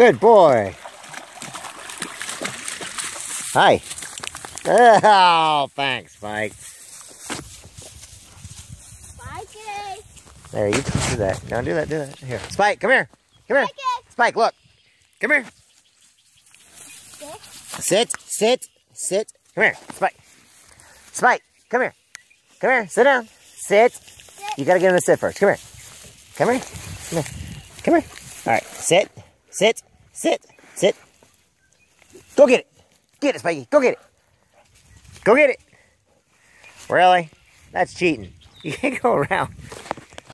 Good boy. Hi. Oh, thanks, Spike. Mikey. There, you do that. Don't do that, do that. Here. Spike, come here. Come here. Spike, look. Come here. Sit, sit, sit. Come here. Spike. Spike, come here. Come here. Sit down. Sit. You gotta get him to sit first. Come here. Come here. Come here. Come here. All right. Sit. Sit. Sit. Sit. Go get it. Get it, Spikey. Go get it. Go get it. Really? That's cheating. You can't go around.